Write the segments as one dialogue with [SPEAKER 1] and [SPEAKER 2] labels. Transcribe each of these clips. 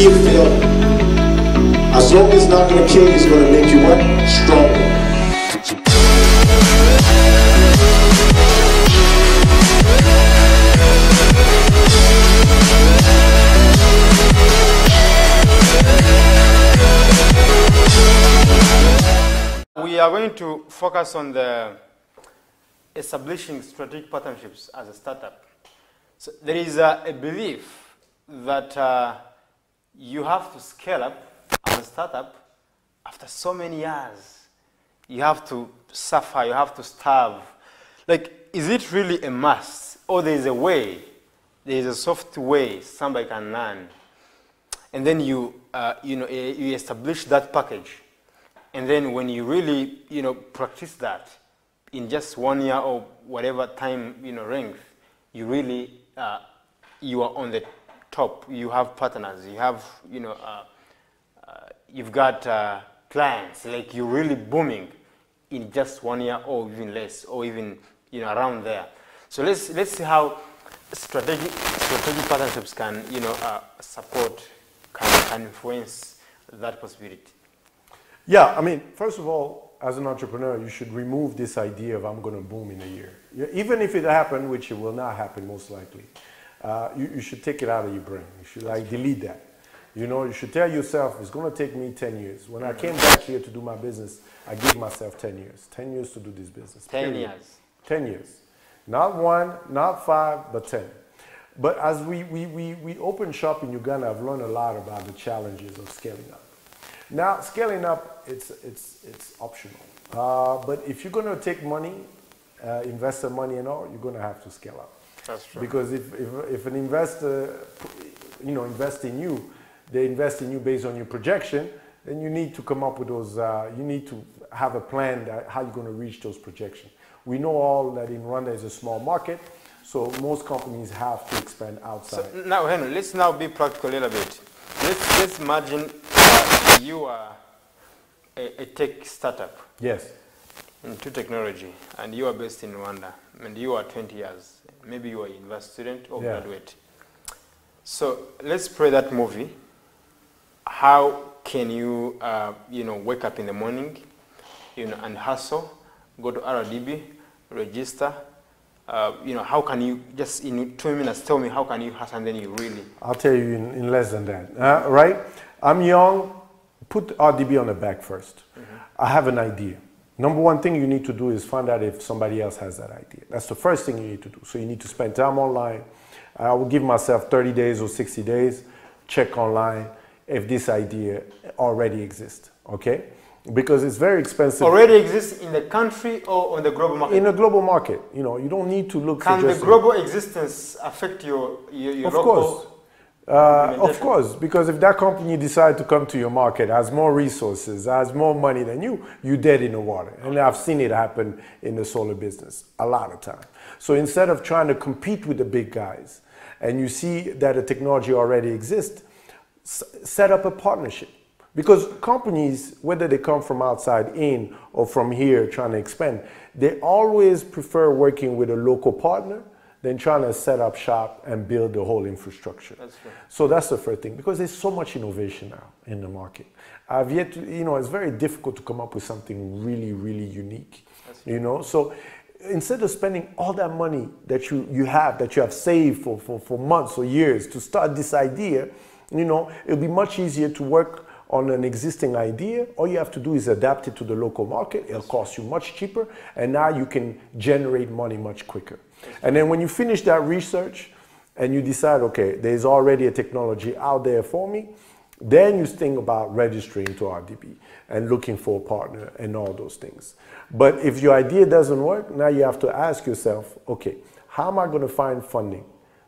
[SPEAKER 1] be a failure. As long as it's not gonna kill you, it's gonna make you what? Stronger.
[SPEAKER 2] We are going to focus on the establishing strategic partnerships as a startup. So there is a, a belief that uh, you have to scale up as a startup after so many years. You have to suffer, you have to starve. Like, is it really a must? Or there is a way, there is a soft way somebody can learn. And then you, uh, you, know, eh, you establish that package. And then when you really, you know, practice that in just one year or whatever time, you know, length, you really, uh, you are on the top. You have partners. You have, you know, uh, uh, you've got uh, clients. Like you're really booming in just one year or even less, or even, you know, around there. So let's let's see how strategic strategic partnerships can, you know, uh, support, can, can influence that possibility.
[SPEAKER 3] Yeah, I mean, first of all, as an entrepreneur, you should remove this idea of I'm going to boom in a year. Even if it happened, which it will not happen most likely, uh, you, you should take it out of your brain. You should like delete that. You know, you should tell yourself it's going to take me 10 years. When I came back here to do my business, I gave myself 10 years. 10 years to do this business.
[SPEAKER 2] 10
[SPEAKER 3] period.
[SPEAKER 2] years.
[SPEAKER 3] 10 years. Not one, not five, but 10. But as we, we, we, we opened shop in Uganda, I've learned a lot about the challenges of scaling up. Now, scaling up, it's, it's, it's optional. Uh, but if you're going to take money, uh, investor money and all, you're going to have to scale up.
[SPEAKER 2] That's true.
[SPEAKER 3] Because if, if, if an investor, you know, invests in you, they invest in you based on your projection, then you need to come up with those, uh, you need to have a plan that how you're going to reach those projections. We know all that in Rwanda is a small market, so most companies have to expand outside.
[SPEAKER 2] So now, Henri, let's now be practical a little bit. Let's, let's imagine uh, you are a, a tech startup
[SPEAKER 3] yes.
[SPEAKER 2] Into technology, and you are based in Rwanda, and you are 20 years. Maybe you are a university student or
[SPEAKER 3] Yeah.
[SPEAKER 2] graduate. So let's play that movie. How can you, uh, you know, wake up in the morning, you know, and hustle, go to RDB, register. Uh, you know, how can you just in two minutes tell me how can you hustle and then you really
[SPEAKER 3] I'll tell you in, in less than that. Uh, right? I'm young. Put RDB on the back 1st I have an idea. Number one thing you need to do is find out if somebody else has that idea. That's the first thing you need to do. So you need to spend time online. I will give myself 30 days or 60 days, check online if this idea already exists. Okay? Because it's very expensive.
[SPEAKER 2] already exists in the country or on the global market?
[SPEAKER 3] In a global market, you know, you don't need to look
[SPEAKER 2] Can
[SPEAKER 3] for
[SPEAKER 2] the global existence affect your, your, your
[SPEAKER 3] Of
[SPEAKER 2] local?
[SPEAKER 3] course. Uh, of course, because if that company decide to come to your market, has more resources, has more money than you, you're dead in the water. And I've seen it happen in the solar business a lot of time. So instead of trying to compete with the big guys, and you see that the technology already exists, s- set up a partnership. Because companies, whether they come from outside in or from here trying to expand, they always prefer working with a local partner than trying to set up shop and build the whole infrastructure.
[SPEAKER 2] That's.
[SPEAKER 3] So that's the first thing because there's so much innovation now in the market. I've yet to, you know, it's very difficult to come up with something really, really unique. You know, so instead of spending all that money that you, you have, that you have saved for, for, for months or years to start this idea, you know, it'll be much easier to work on an existing idea. All you have to do is adapt it to the local market. It'll cost you much cheaper, and now you can generate money much quicker. And then when you finish that research, and you decide, okay, there's already a technology out there for me, then you think about registering to RDB and looking for a partner and all those things. But if your idea doesn't work, now you have to ask yourself, okay, how am I going to find funding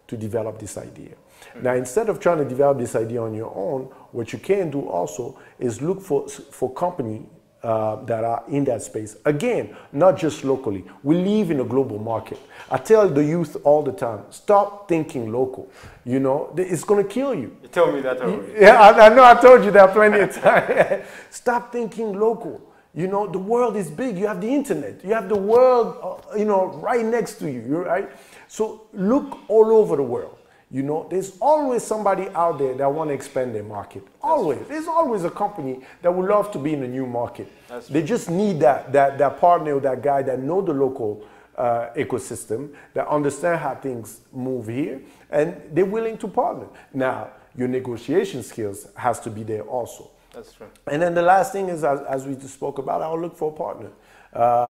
[SPEAKER 3] to develop this idea? Now, instead of trying to develop this idea on your own, what you can do also is look for, for company uh, that are in that space. Again, not just locally. We live in a global market. I tell the youth all the time, stop thinking local. You know, it's going to kill you.
[SPEAKER 2] You tell me that already.
[SPEAKER 3] Yeah, I, I know I told you that plenty of times. Stop thinking local. You know, the world is big. You have the internet. You have the world, uh, you know, right next to you. Right. So look all over the world. You know, there's always somebody out there that want to expand their market. Always. There's always a company that would love to be in a new market.
[SPEAKER 2] That's
[SPEAKER 3] they just need that, that, that partner or that guy that know the local uh, ecosystem, that understand how things move here, and they're willing to partner. Now, your negotiation skills has to be there also.
[SPEAKER 2] That's true.
[SPEAKER 3] And then the last thing is, as, as we just spoke about, I'll look for a partner. Uh,